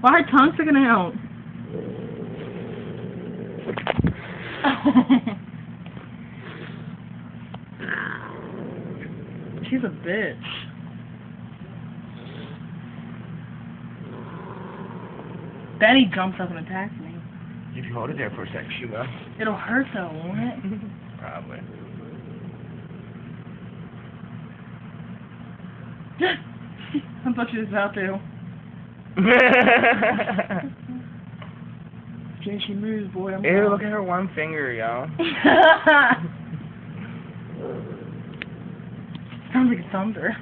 Why her tongue sticking out? She's a bitch. Benny jumps up and attacks me. If you hold it there for a sec, she will. It'll hurt though, won't it? Probably. I thought she was about to. Jay, she moves, boy. I'm Ew, look at her one finger, yo. Sounds like a thunder.